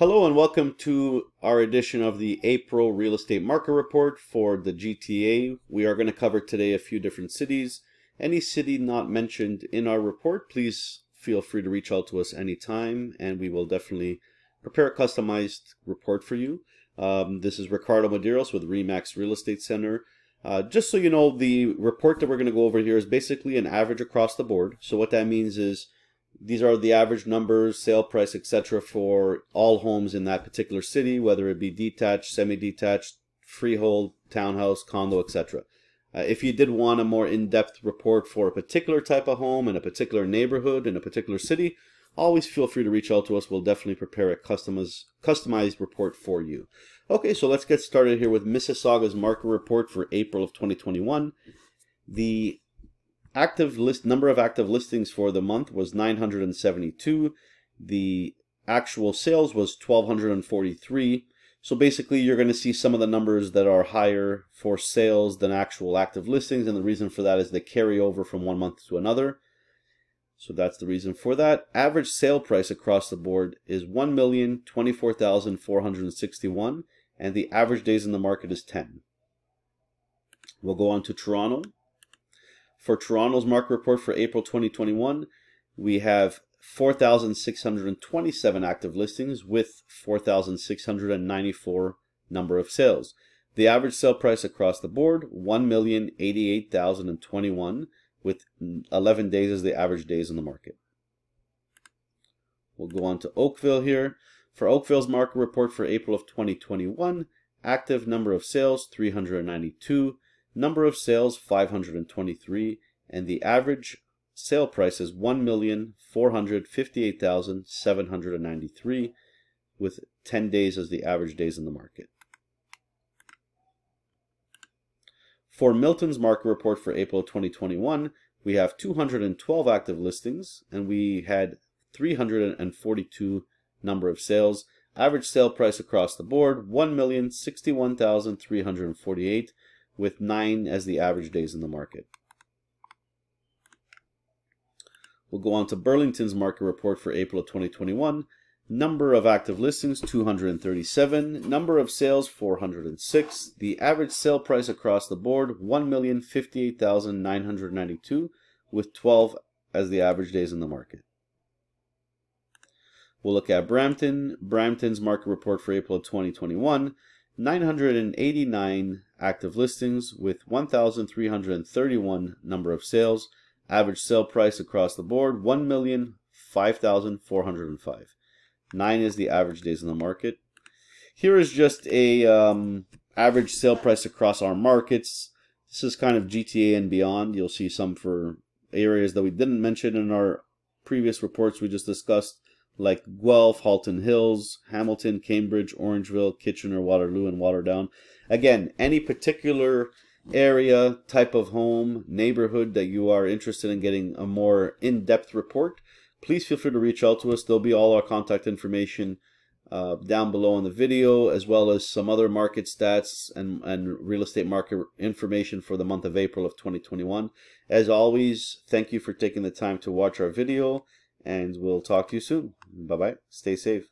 Hello and welcome to our edition of the April Real Estate Market Report for the GTA. We are going to cover today a few different cities. Any city not mentioned in our report, please feel free to reach out to us anytime and we will definitely prepare a customized report for you. Um, this is Ricardo Medeiros with Remax Real Estate Center. Uh, just so you know, the report that we're going to go over here is basically an average across the board. So what that means is these are the average numbers, sale price, etc. for all homes in that particular city, whether it be detached, semi-detached, freehold, townhouse, condo, etc. Uh, if you did want a more in-depth report for a particular type of home in a particular neighborhood in a particular city, always feel free to reach out to us. We'll definitely prepare a customized, customized report for you. Okay, so let's get started here with Mississauga's market report for April of 2021. The active list number of active listings for the month was 972 the actual sales was 1243 so basically you're going to see some of the numbers that are higher for sales than actual active listings and the reason for that is they carry over from one month to another. So that's the reason for that. Average sale price across the board is 1,024,461 and the average days in the market is 10 we'll go on to Toronto for Toronto's market report for April 2021, we have 4,627 active listings with 4,694 number of sales. The average sale price across the board, 1,088,021 with 11 days as the average days in the market. We'll go on to Oakville here. For Oakville's market report for April of 2021, active number of sales 392, number of sales 523 and the average sale price is 1,458,793 with 10 days as the average days in the market. For Milton's market report for April 2021, we have 212 active listings and we had 342 number of sales. Average sale price across the board, 1,061,348 with 9 as the average days in the market. We'll go on to Burlington's market report for April of 2021. Number of active listings 237, number of sales 406, the average sale price across the board 1,058,992 with 12 as the average days in the market. We'll look at Brampton. Brampton's market report for April of 2021. 989 active listings with 1,331 number of sales. Average sale price across the board, 1,005,405. Nine is the average days in the market. Here is just a um, average sale price across our markets. This is kind of GTA and beyond. You'll see some for areas that we didn't mention in our previous reports we just discussed, like Guelph, Halton Hills, Hamilton, Cambridge, Orangeville, Kitchener, Waterloo, and Waterdown. Again, any particular area, type of home, neighborhood that you are interested in getting a more in-depth report, please feel free to reach out to us. There'll be all our contact information uh, down below in the video, as well as some other market stats and, and real estate market information for the month of April of 2021. As always, thank you for taking the time to watch our video, and we'll talk to you soon. Bye-bye. Stay safe.